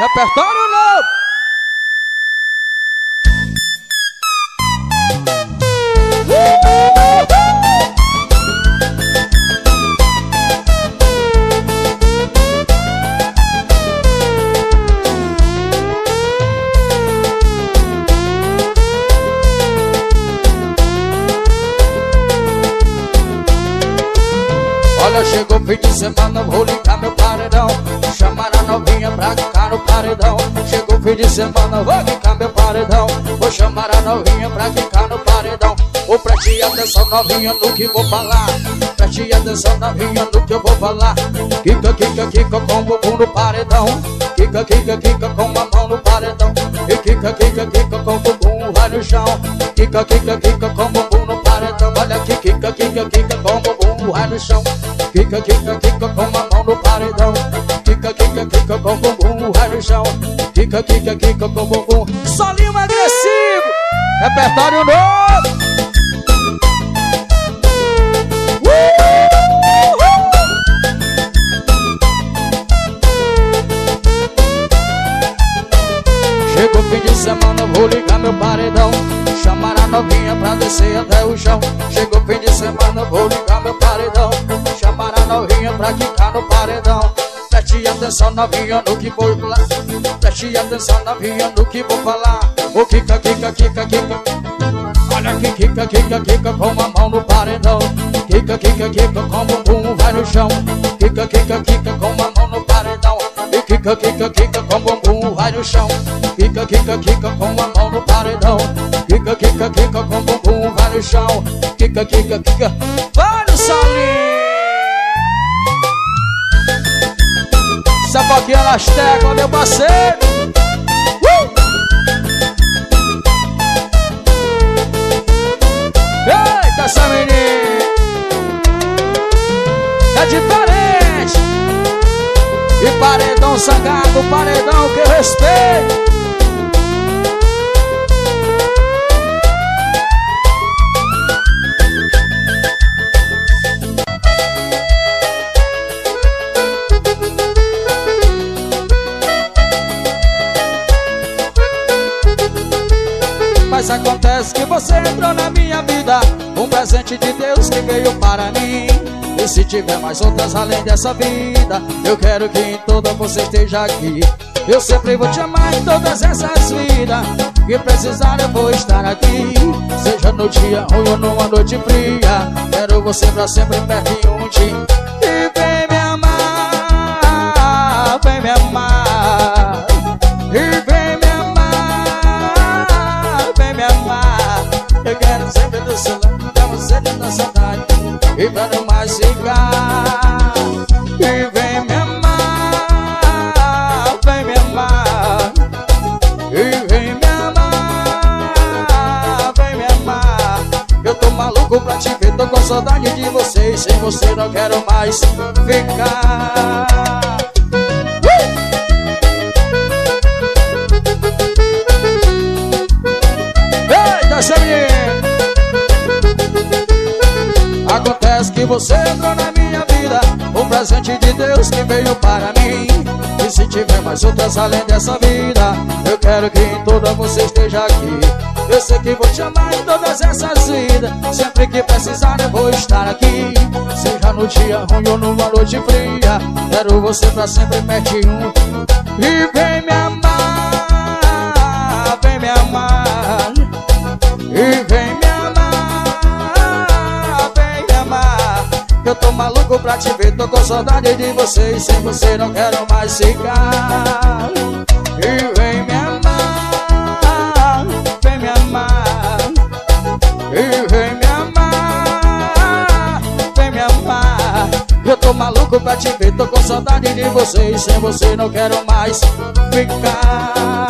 Repertório fim de semana, vou ligar meu paredão. Vou chamar a novinha pra ficar no paredão. Vou preste atenção novinha no que vou falar. Preste atenção novinha no que eu vou falar. Kika, kika, kika com o bumbum no paredão. Kika, kika, kika com a mão no paredão. E kika, kika, kika com o bumbum vai no chão. Kika, kika, kika com o bumbum no paredão. Olha aqui, kika, kika, kika com o bumbum vai no chão. Kika, kika, kika com a mão no paredão. Kika, kika, kika com o Bumbum Solinho agressivo. Repertório novo. Chegou fim de semana, vou ligar meu paredão. Chamar a novinha pra descer até o chão. Chegou fim de semana, vou ligar meu paredão. Chamar a novinha pra quicar no paredão. Preste atenção novinha no que vou falar Preste atenção novinha no que vou falar O kika, kika, kika, kika Olha que kika, kika, kika com a mão no paredão Kika, kika, kika com o bumbum vai no chão Kika, kika, kika com a mão no paredão E kika, kika, kika com o bumbum vai no chão Kika, kika, kika com a mão no paredão Kika, kika, kika com o bumbum vai no chão Kika, kika, kika Vai no salinho Sapoquinha nas teclas, meu parceiro. Uh! Eita, essa menina. É diferente. E paredão sagrado, paredão que eu respeito Mas acontece que você entrou na minha vida Um presente de Deus que veio para mim. E se tiver mais outras além dessa vida Eu quero que em toda você esteja aqui. Eu sempre vou te amar em todas essas vidas. Que precisar eu vou estar aqui. Seja no dia ruim ou numa noite fria Quero você pra sempre pertinho de ti E pra não mais ficar E vem me amar, vem me amar. E vem me amar, vem me amar. Eu tô maluco pra te ver, tô com saudade de você. E sem você não quero mais ficar. Eita, Xavier! Que você entrou na minha vida. Um presente de Deus que veio para mim. E se tiver mais outras além dessa vida Eu quero que em toda você esteja aqui. Eu sei que vou te amar em todas essas vidas. Sempre que precisar eu vou estar aqui. Seja no dia ruim ou numa noite fria Quero você pra sempre pertinho. E vem me amar, vem me amar Eu tô maluco pra te ver, tô com saudade de você E sem você não quero mais ficar. E vem me amar, vem me amar. E vem me amar, vem me amar. Eu tô maluco pra te ver, tô com saudade de você E sem você não quero mais ficar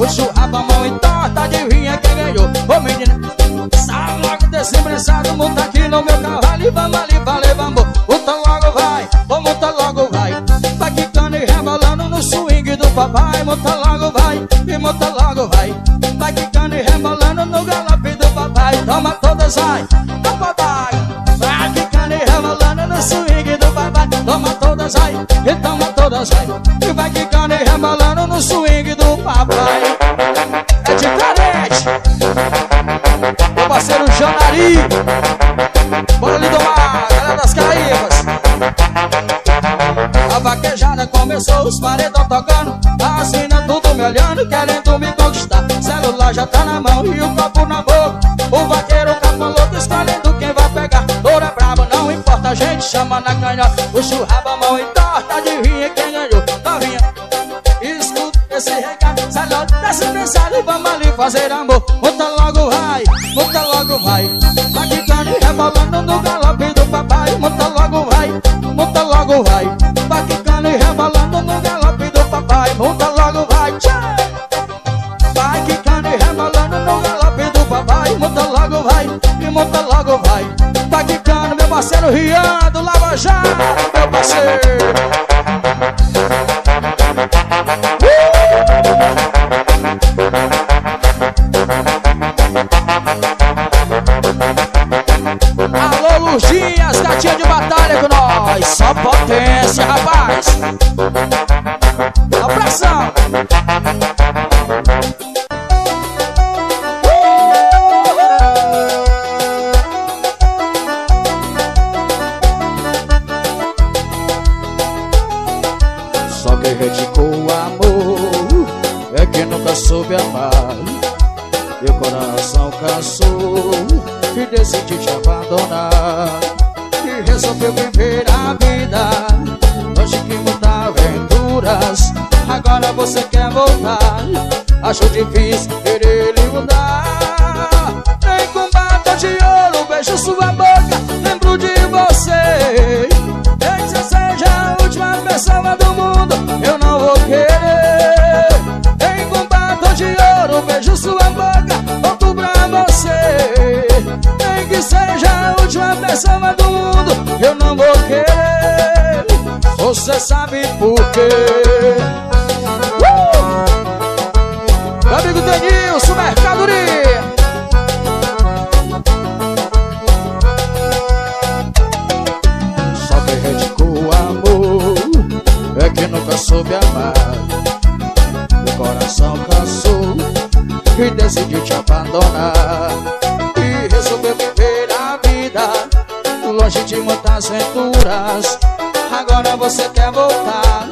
o rabo, a mão e fazer logo vai, monta logo vai. Vai quicando e rebolando no galope do papai. Monta logo vai, monta logo vai. Vai quicando e rebolando no galope do papai. Monta logo vai, tchau Vai quicando e rebolando no galope do papai. Monta logo vai, e monta logo vai. Quicando meu parceiro Rian do Lava Jato Meu parceiro e decidiu te abandonar. E resolveu viver a vida longe de muitas aventuras. Agora você quer voltar.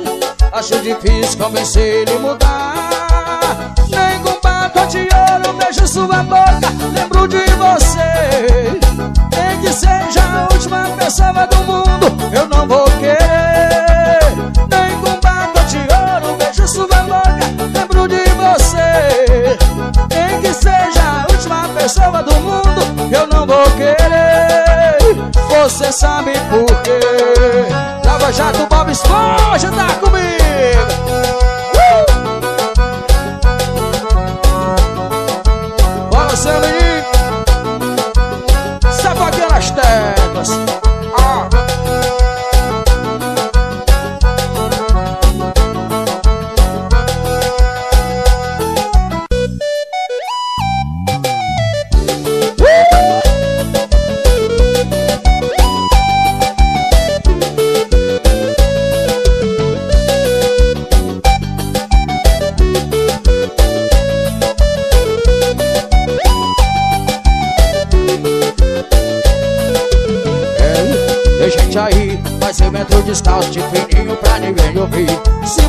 Acho difícil convencer ele mudar. Nem com batom de ouro beijo sua boca, lembro de você. Nem que seja a última pessoa do mundo, Sabe por quê? Lava Jato Bob Esponja tá comigo.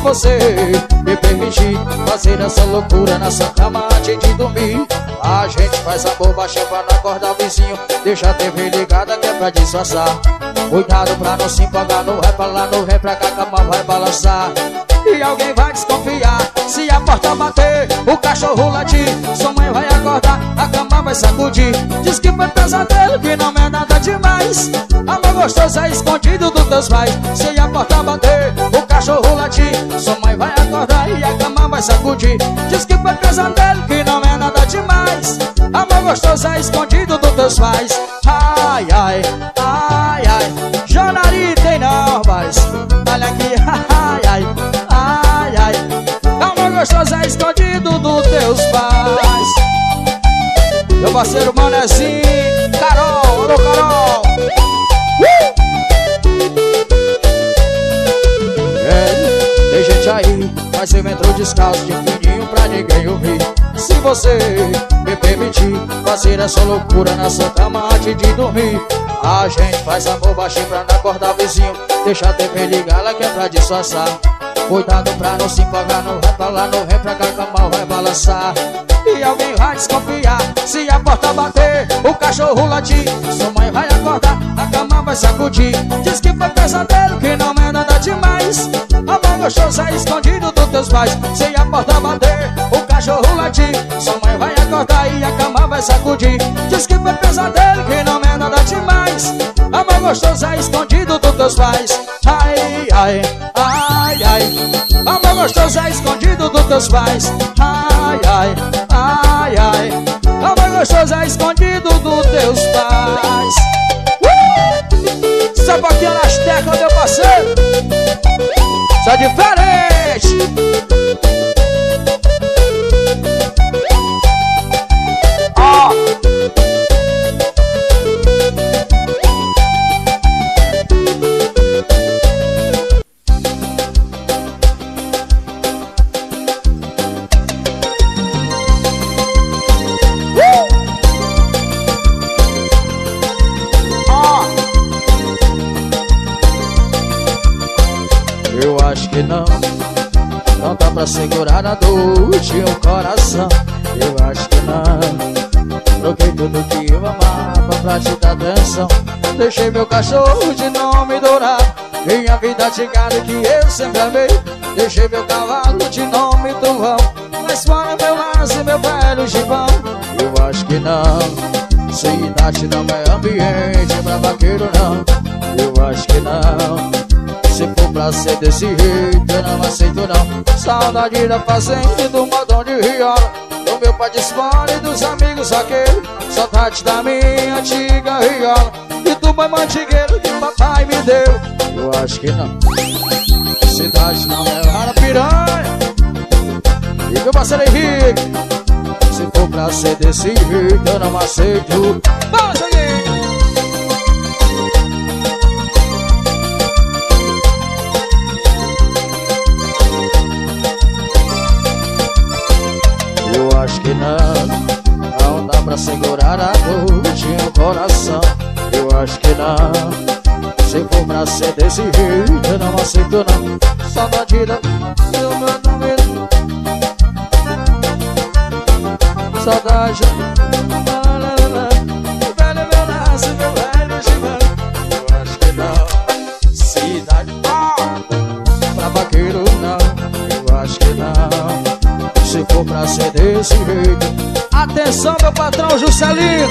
Você. Me permitir fazer essa loucura na sua cama antes de dormir. A gente faz amor baixinho pra não acordar o vizinho Deixa a TV ligada que é pra disfarçar. Cuidado pra não se empolgar, não vai pra lá, não vem pra cá, a mão vai balançar. E alguém vai desconfiar Se a porta bater, o cachorro latir Sua mãe vai acordar, a cama vai sacudir. Diz que foi pesadelo, que não é nada demais. Amor gostoso é escondido dos teus pais. Se a porta bater, o Sua mãe vai acordar e a cama vai sacudir. Diz que foi pesadelo, que não é nada demais. Amor gostoso é escondido dos teus pais. Ai, ai, ai, ai. Jonari tem não, mas Olha aqui, ai, ai, ai, ai. Amor gostoso é escondido dos teus pais. Meu parceiro Manezinho. Carol, alô Carol Aí Mas eu entro descalço de fininho pra ninguém ouvir. Se você me permitir fazer essa loucura na sua cama antes de dormir. A gente faz amor baixinho pra não acordar vizinho Deixa a TV ligada que é pra disfarçar. Cuidado pra não se empolgar, não vai lá, não vem pra cá, que a mal vai balançar. E alguém vai desconfiar, se a porta bater, o cachorro latir. Sua mãe vai acordar, a cama vai sacudir Diz que foi pesadelo, que não é nada demais Amor gostoso é escondido dos teus pais. Se a porta bater, o cachorro latir. Sua mãe vai acordar e a cama vai sacudir. Diz que foi pesadelo, que não é nada demais. Amor gostoso é escondido dos teus pais. Ai, ai, ai, ai. Amor gostoso é escondido dos teus pais. Ai, ai, ai, ai. Amor gostoso é escondido dos teus pais Só diferente segurar a dor de um coração. Eu acho que não. Troquei tudo que eu amava pra te dar atenção. Deixei meu cachorro de nome dourado. Minha vida de gado que eu sempre amei. Deixei meu cavalo de nome Tuvão Mas fora meu laço e meu velho gibão. Eu acho que não. Cidade não é ambiente pra vaqueiro não. Eu acho que não pra ser desse jeito, eu não aceito não. Saudade da fazenda e do modão de riola Do meu pai de escola e dos amigos vaqueiros Saudade da minha antiga riola E do pai mantigueiro que papai me deu. Eu acho que não. Cidade não é rara piranha. E meu parceiro Henrique Se for pra ser desse jeito, eu não aceito que não Não dá pra segurar a dor de um coração. Eu acho que não Se for pra ser desse jeito eu não aceito não. Saudade da meu nome Saudade pra ser desse jeito. Atenção meu patrão Juscelino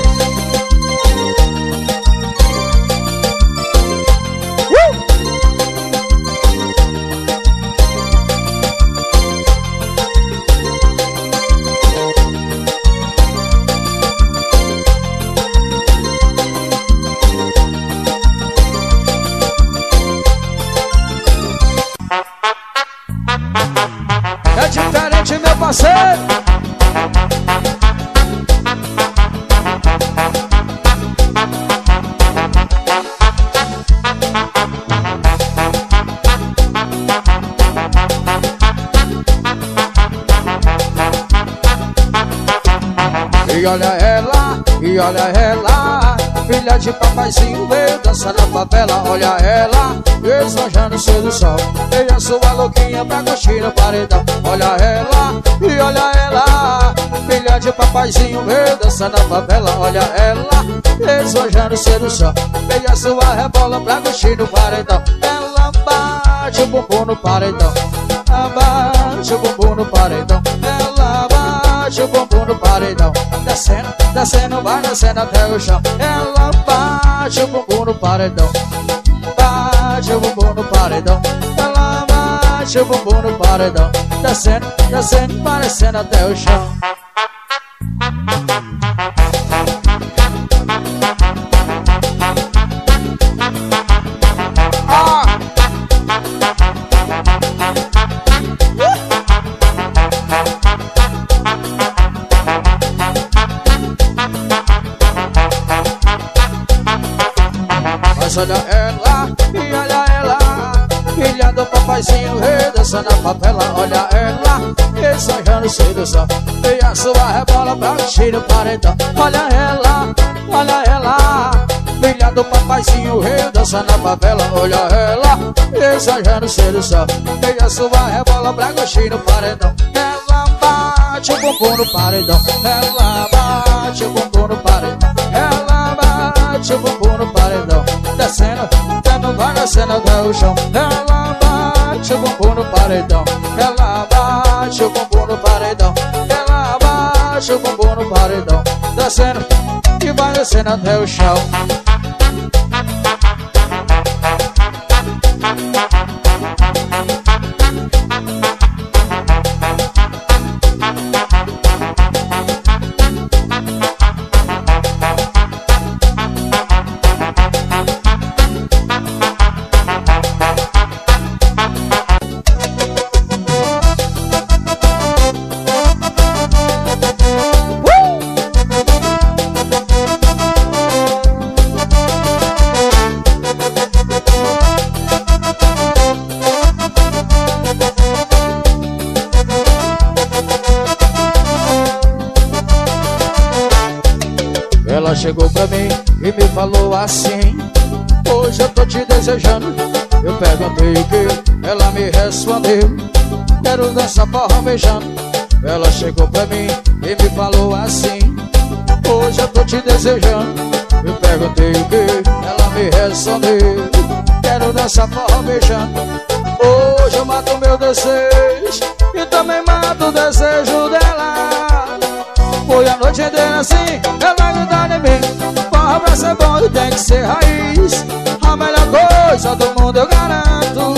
olha ela, e olha ela Filha de papaizinho veio dançar na favela Olha ela, esbanjando sol E a sua louquinha pra curtir no paredão Olha ela, e olha ela Filha de papaizinho veio dançar na favela Olha ela, esbanjando sol E a sua rebola pra curtir no paredão Ela bate o bumbum no paredão Descendo, vai descendo até o chão. Ela bate o bumbum no paredão. Bate o bumbum no paredão. Ela bate o bumbum no paredão. Descendo, descendo, parecendo até o chão olha ela, e olha ela Filha do papaizinho, rei dança na papela Olha ela, ensaiando sedução. E a sua rebola pra encher o paredão Olha ela, olha ela Filha do papaizinho, rei dança na papela Olha ela, ensaiando sedução. E a sua rebola pra encher o paredão Ela bate o bumbum no paredão Ela bate o bumbum no paredão Ela bate o bumbum no paredão descendo, descendo, vai descendo até o chão. Ela bate o bumbum no paredão. Ela bate o bumbum no paredão. Ela bate o bumbum no paredão. Descendo e vai descendo até o chão. Desejando Eu perguntei o que Ela me respondeu Quero dançar forró beijando Ela chegou pra mim e me falou assim Hoje eu tô te desejando Eu perguntei o que Ela me respondeu Quero dançar forró beijando Hoje eu mato meu desejo E também mato o desejo dela. Foi a noite inteira assim Ela grudada em mim Forró pra ser bom tem que ser raiz Coisa do mundo eu garanto.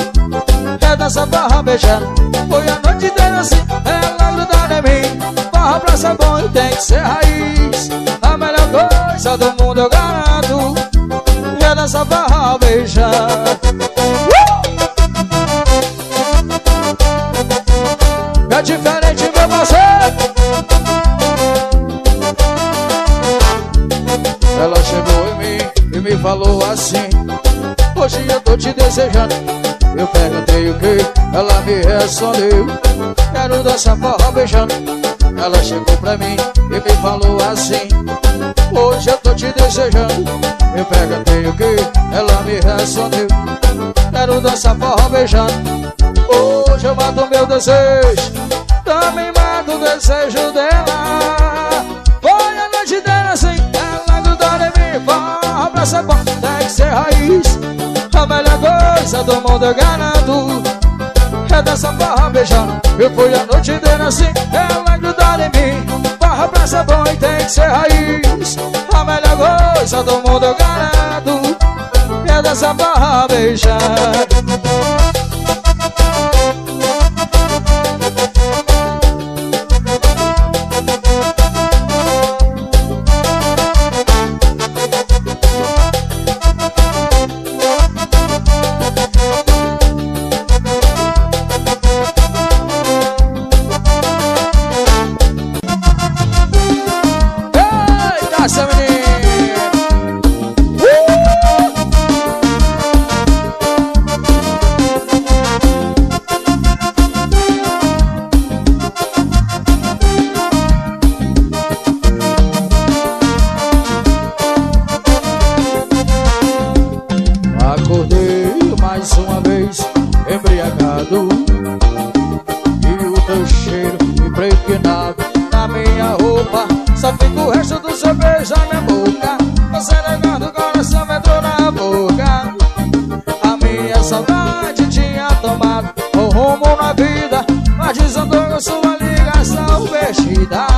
É dançar forró beijando Foi a noite inteira assim Ela grudada em mim. Forró pra ser bom tem que ser raiz. A melhor coisa do mundo eu garanto. É dançar forró beijando uh! É diferente eu tô te desejando. Eu perguntei o que, ela me respondeu. Quero dançar forró beijando. Ela chegou pra mim e me falou assim. Hoje eu tô te desejando. Eu perguntei o que, ela me respondeu. Quero dançar forró beijando. Hoje eu mato meu desejo. Também mato o desejo dela. Foi a noite dela assim Forró pra ser bom tem que ser raiz. A melhor coisa do mundo eu garanto. É dessa forró beijando. Eu fui a noite inteira assim Ela grudar em mim. Forró pra ser bom e tem que ser raiz. A melhor coisa do mundo eu garanto. É dessa forró beijando sua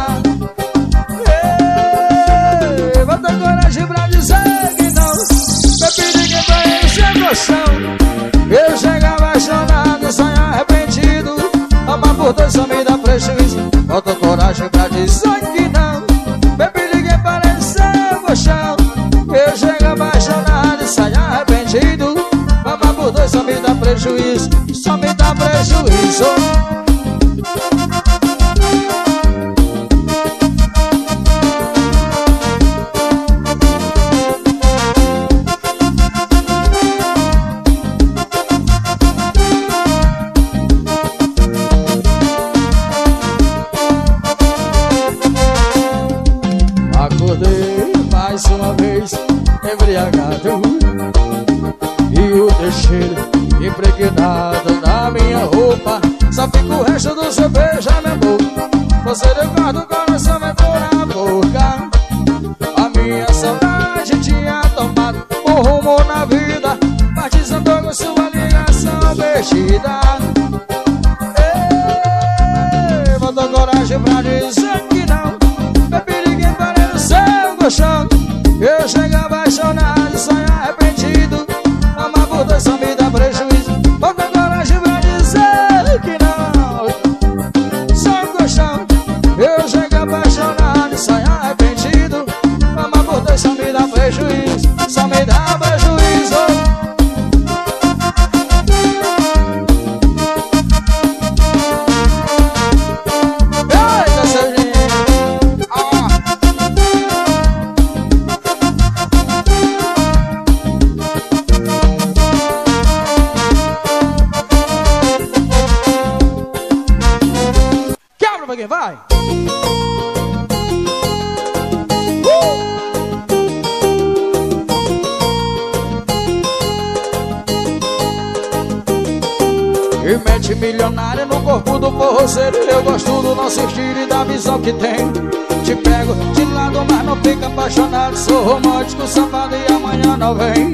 visão que tem. Te pego de lado, mas não fica apaixonado. Sou romântico, safado e amanhã não vem.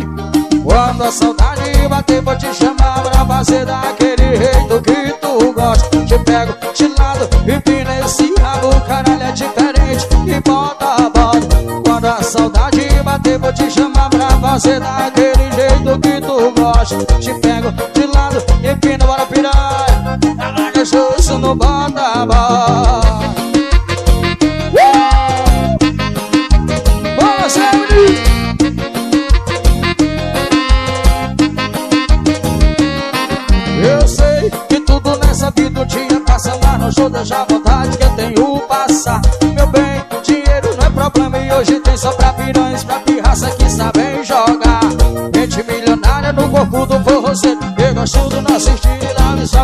Quando a saudade bater, vou te chamar Pra fazer daquele jeito que tu gosta. Te pego de lado, empina esse rabo Caralho é diferente. E bota, bota Quando a saudade bater, vou te chamar Pra fazer daquele jeito que tu gosta. Te pego de lado, empina, bora piranha. Arranha justo no bota, bota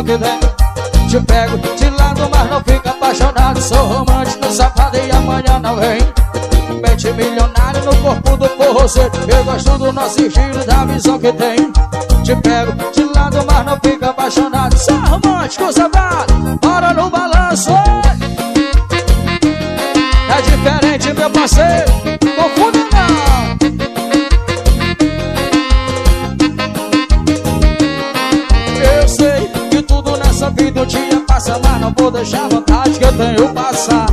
que Te pego de lado, mas não fica apaixonado. Sou romântico, safado e amanhã não vem. Mente milionária no corpo do forrozeiro. Eu gosto do nosso estilo da visão que tem. Te pego de lado, mas não fica apaixonado. Sou romântico, safado, bora no balanço. É diferente, meu parceiro. Confunda não vou deixar a vontade que eu tenho passar.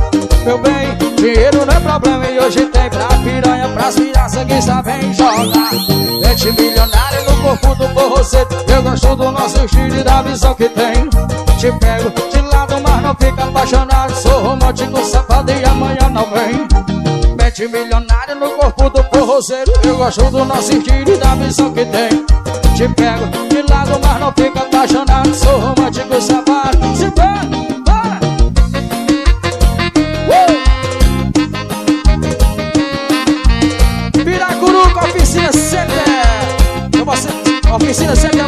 Meu bem, dinheiro não é problema E hoje tem pra piranha, pras pirraças que sabem jogar. Gente milionária no corpo do forrozeiro Eu gosto do nosso estilo e da visão que tem Te pego de lado, mas não fica apaixonado Sou romântico, safado e amanhã não vem. Mente milionária no corpo do forrozeiro Eu gosto do nosso estilo e da visão que tem Te pego de lado, mas não fica apaixonado Sou romântico, safado Se vai, bora! Uh! Piracuruca, Oficina vou ser- Oficina Center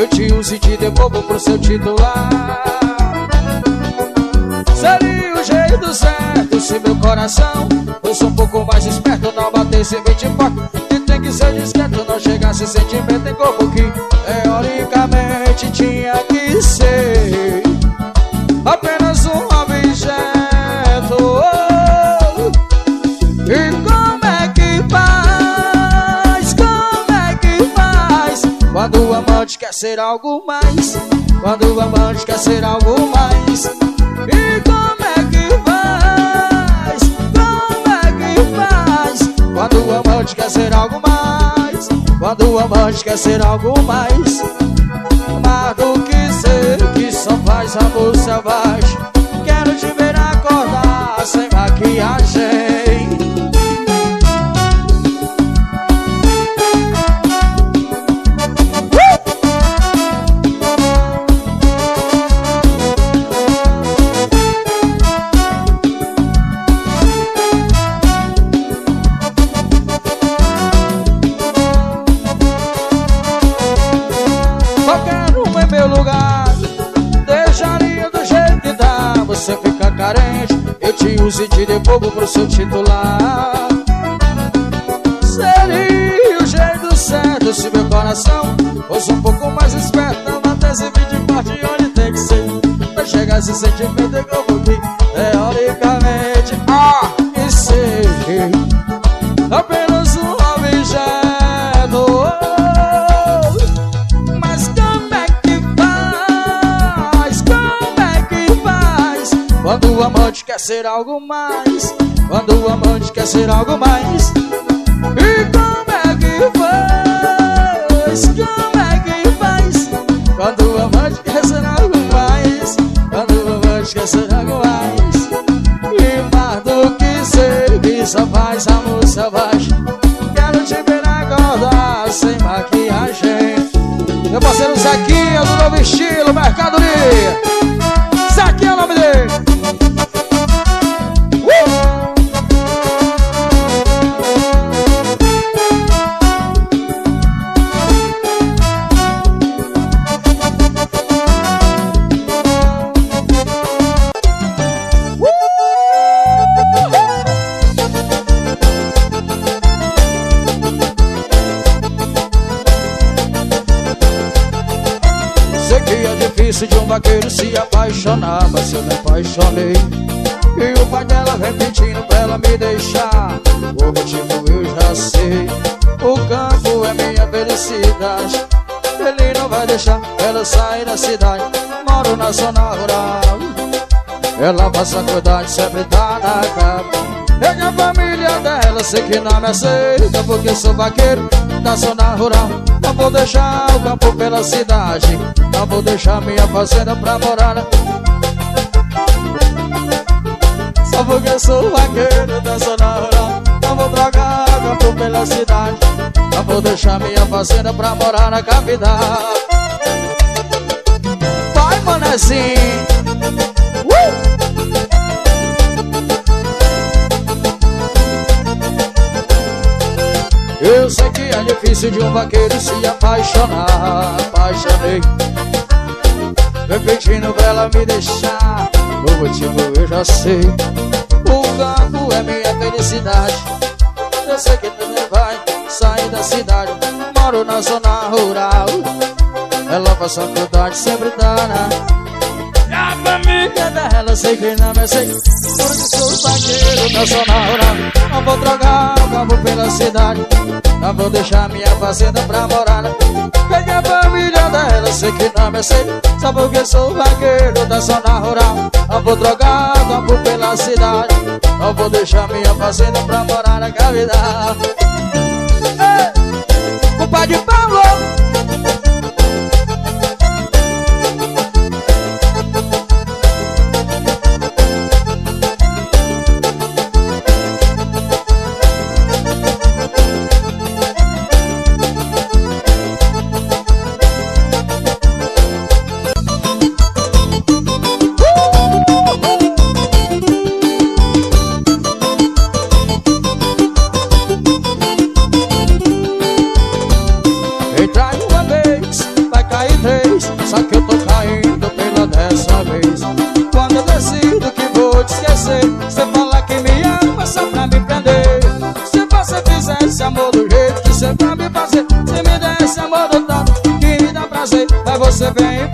Eu te uso e te devolvo pro seu titular. Seria o jeito certo Se meu coração fosse um pouco mais esperto Não batesse 24 E tem que ser discreto Não chegasse sentimento em corpo que Teoricamente tinha que ser ser algo mais. Quando amante quer ser algo mais. E como é que faz? Como é que faz? Quando o amante quer ser algo mais. Quando o amante quer ser algo mais. Mais do que ser que só faz amor selvagem Quero te ver acordar sem maquiagem e te devolvo pro seu titular. Seria o jeito certo se meu coração fosse um pouco mais esperto. Não mantesse vídeo forte onde tem que ser. Pra chegar esse sentimento que eu vou amante quer ser algo mais. Quando o amante quer ser algo mais. E como é que faz? Como é que faz? Quando o amante quer ser algo mais. Quando o amante quer ser algo mais. E mais do que ser que só faz amor selvagem. Quero te ver acordar sem maquiagem. Meu parceiro Zequinha do novo estilo Mercadoria ela sair da cidade Moro na zona rural. Ela passa a cuidar sempre tá na capa e a família dela sei que não me aceita Porque sou vaqueiro da zona rural. Não vou deixar o campo pela cidade Não vou deixar minha fazenda pra morar. Só porque sou vaqueiro da zona rural Não vou trocar o campo pela cidade. Não vou deixar minha fazenda pra morar na capital Manezinho uh! Eu sei que é difícil de um vaqueiro se apaixonar. Apaixonei. Repetindo pra ela me deixar. O motivo eu já sei. O campo é minha felicidade. Eu sei que tu não vai sair da cidade. Moro na zona rural Ela passa saudade sempre tá na família dela sei que não me sei Porque sou vaqueiro zona rural Não vou trocar o campo pela cidade. Não vou deixar minha fazenda pra morar. Peguei a família dela sei que não me sei Só porque sou vaqueiro da zona rural Não vou trocar o campo pela cidade. Não vou deixar minha fazenda pra morar na capital Ei, o pai de Paulo survive.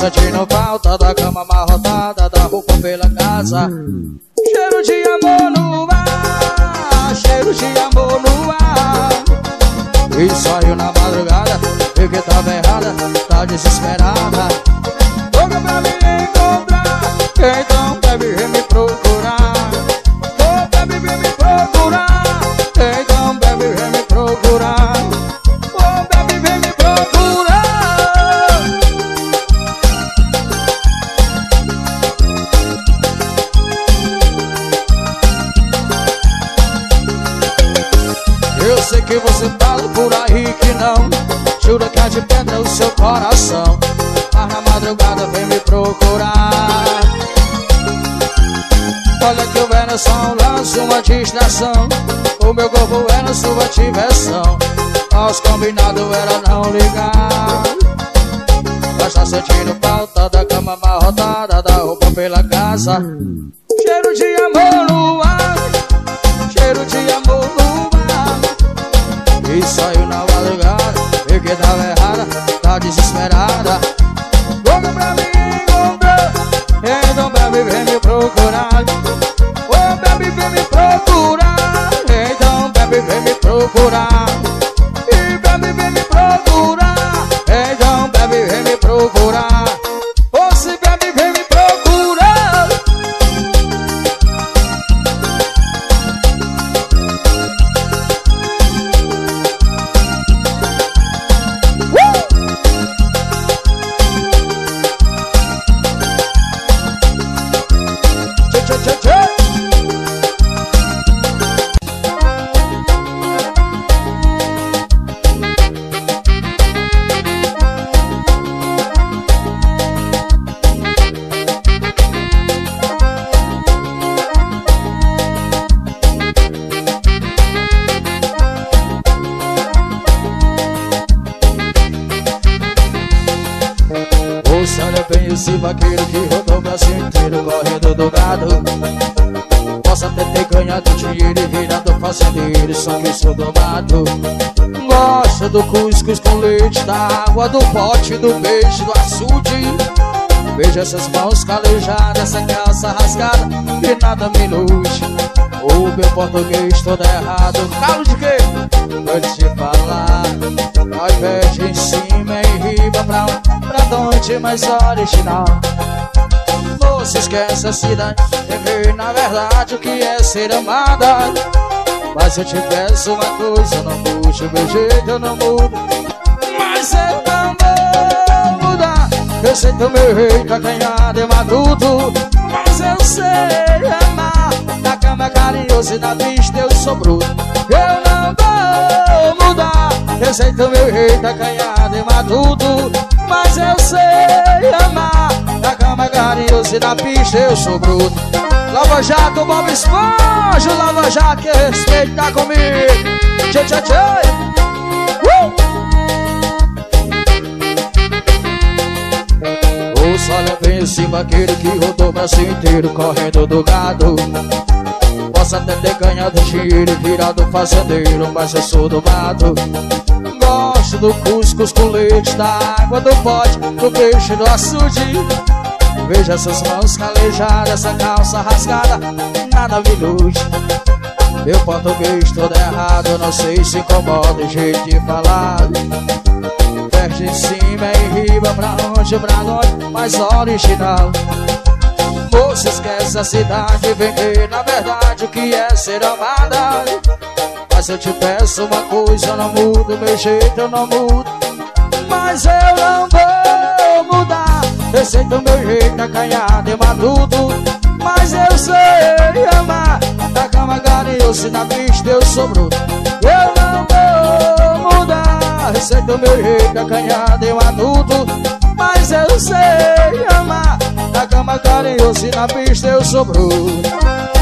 sentindo falta da cama amarrotada, da roupa pela casa. Cheiro de amor no ar, cheiro de amor no ar. E saiu na madrugada, eu que tava errada, tá desesperada. no sua diversão. Nós combinado era não ligar. Nós tá sentindo falta da cama amarrotada Da roupa pela casa. Cheiro de amor no ar Cheiro de amor no ar E saiu na madrugada Vê que tava errada Tá desesperada. água do pote, do beijo, do açude Vejo essas mãos calejadas, essa calça rasgada E nada me ilude O meu português todo errado Calo de quê? Antes te falar Nós vejo em cima e riba pra, pra onde mais original Você esquece a cidade Viver na verdade o que é ser amada mas eu te peço uma coisa, eu não mude meu jeito, eu não mudo. Mas eu não vou mudar. Eu sei o meu rei tá ganhado e matuto Mas eu sei amar. Na cama carinhoso e na pista eu sou bruto. Eu não vou mudar. Eu sei o meu rei tá ganhado e matuto Mas eu sei amar. Na cama carinhoso e na pista eu sou bruto. Lava Jato, Bob Esponja, Lava Jato, tá comigo. Tchau, tchau, tchau. Ouça, olha bem em cima aquele que rodou o Brasil inteiro correndo do gado. Posso até ter ganhado dinheiro e virado fazendeiro, mas eu sou do mato. Gosto do cuscuz com leite, da água do pote, do peixe do açude. Veja essas mãos calejadas, essa calça rasgada, nada me ilude. Meu português todo errado, não sei se incomoda o jeito de falar. Em cima e riba, pra onde, pra onde, mais original. Moça, esquece a cidade, vender na verdade o que é ser amada. Mas eu te peço uma coisa, eu não mudo, meu jeito eu não mudo. Mas eu não vou mudar. Eu sei que o meu jeito acanhado e matuto Mas eu sei amar Na cama carinhoso e na pista eu sou bruto sei que o meu jeito acanhado e matuto Mas eu sei amar. Na cama carinhoso e na pista eu sou bruto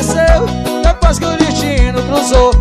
aconteceu depois que o destino cruzou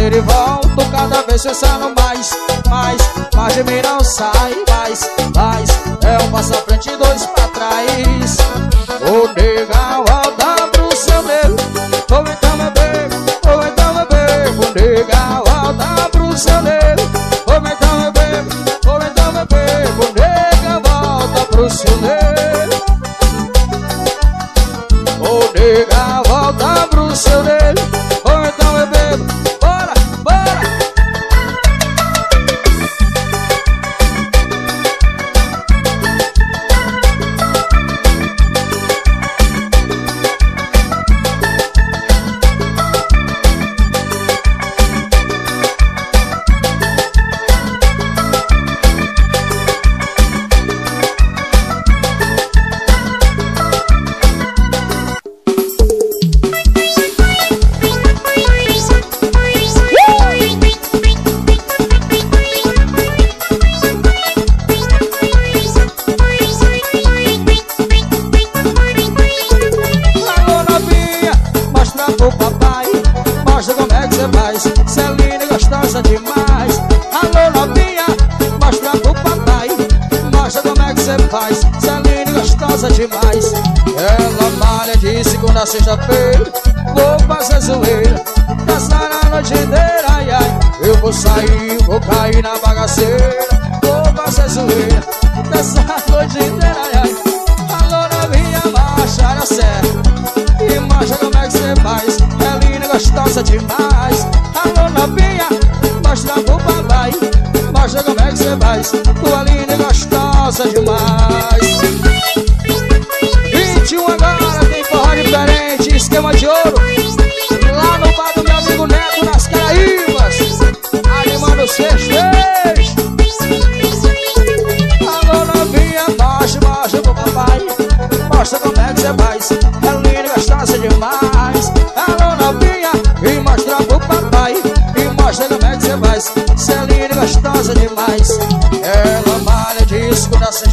esquecer e volto Cada vez pensando mais, mais Mas de mim não sai mais, mais. É um passo à frente e dois pra trás. Ô nega, volta pro seu medo Ou então eu bebo, ou então eu bebo Nega, volta pro seu medo noite inteira, ai Alô novinha, marcha, era certo e mostra como é que você faz. É linda, gostosa demais. Alô novinha, mostra pro papai. Mostra como é que você faz. Tua linda e gostosa demais. 21 agora, tem forró diferente Esquema de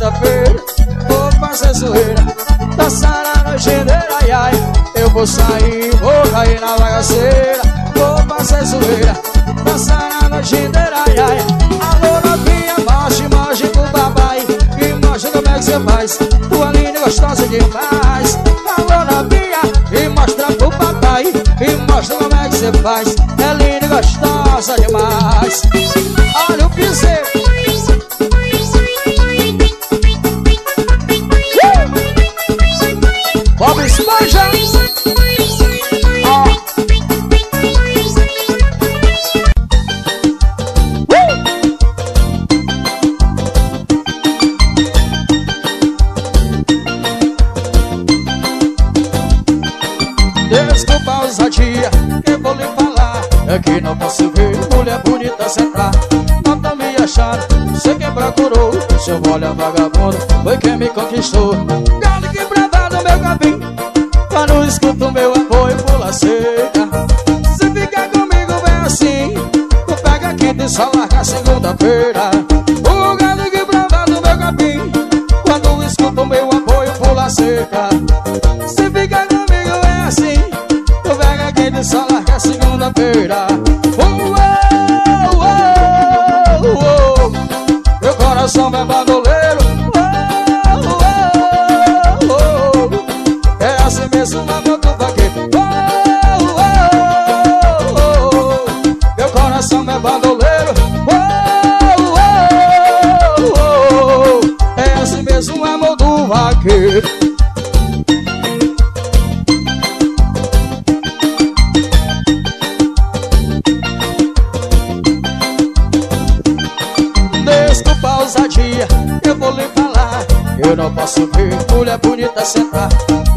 sexta-feira Vou fazer zoeira Dançar a noite ai ai. Eu vou sair, vou cair na bagaceira Vou fazer zoeira Dançar a noite inteira, ai ai. Alô novinha, mostre, mostre pro papai E mostra como é que você faz Tua linda gostosa demais. Alô novinha, e mostra pro papai E mostra como é que você faz É linda e gostosa demais mulher bonita sentar. Tá me achando, sei quem procurou. Seu olho vagabundo foi quem me conquistou. Galo que bravado meu capim Quando escuto meu apoio pula seca. Se ficar comigo vem assim Tu pega quinta e só larga segunda-feira. O galo que bravado meu capim Quando escuto meu apoio pula seca. Se ficar comigo é assim Tu pega quinta e só larga segunda-feira coração é Ver mulher bonita sentar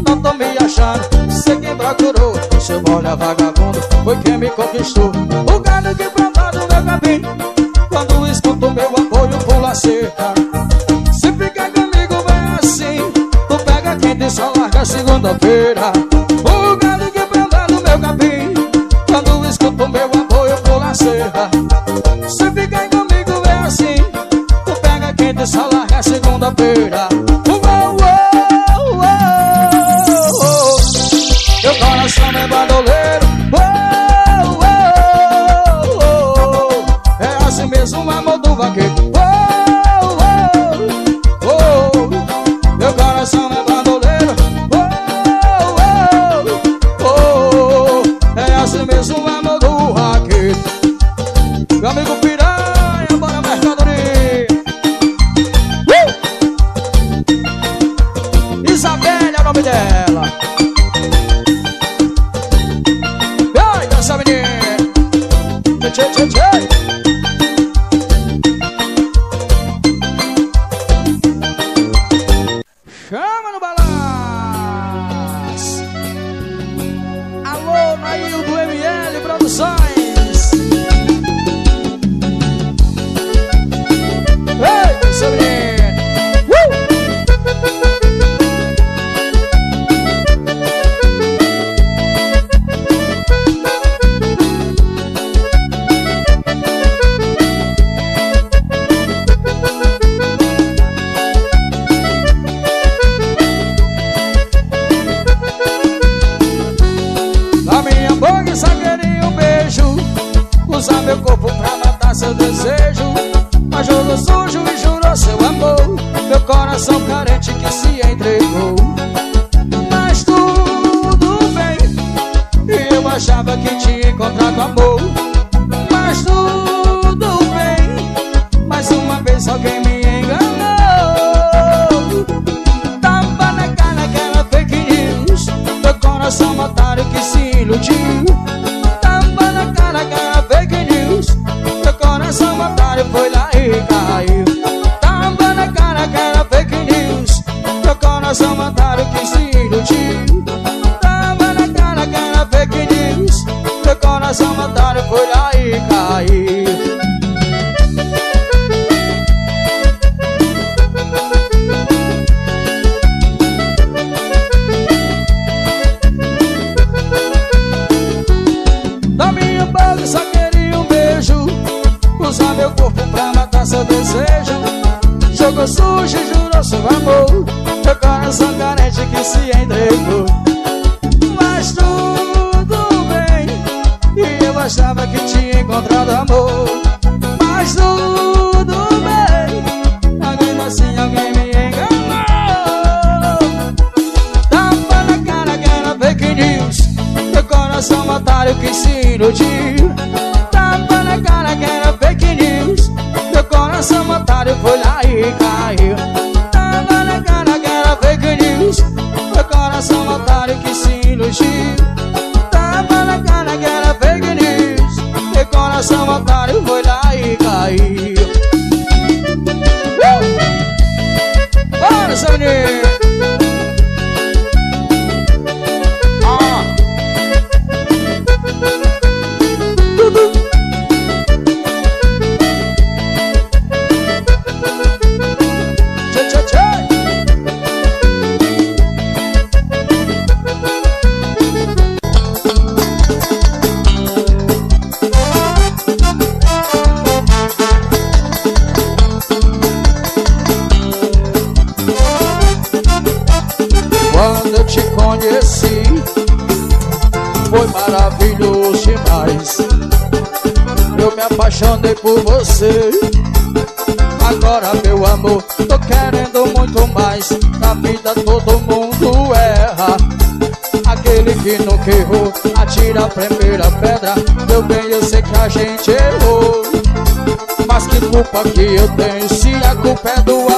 Não tô me achando, sei quem procurou Seu molha vagabundo, foi quem me conquistou. O gado que plantado no meu capim Quando escuto meu apoio, pula cerca. Se ficar comigo, vem assim. Tu pega quente e só larga segunda-feira Nossa, é bandoleiro. Oh oh oh, oh, oh, oh, é assim mesmo, amor. you você Agora meu amor, tô querendo muito mais. Na vida todo mundo erra. Aquele que nunca errou, atira a primeira pedra. Meu bem, eu sei que a gente errou. Mas que culpa que eu tenho se a culpa é do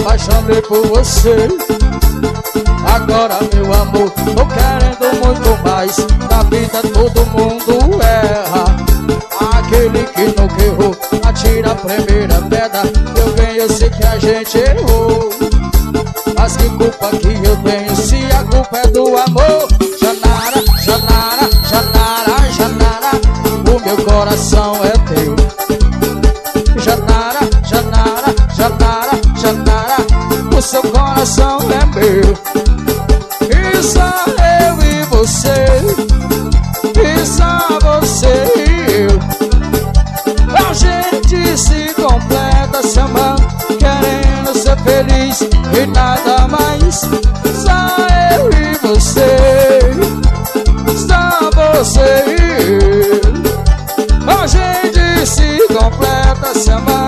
apaixonei por você. Agora meu amor, tô querendo muito mais. Na vida todo mundo erra. Aquele que nunca errou Atira a primeira pedra. Eu venho, eu sei que a gente errou. Mas que culpa que eu tenho Se a culpa é do amor? Janara, Janara, Janara, Janara. O meu coração é coração é meu. E só eu e você. E só você e eu. A gente se completa se amando Querendo ser feliz e nada mais. Só eu e você. Só você e eu. A gente se completa se amando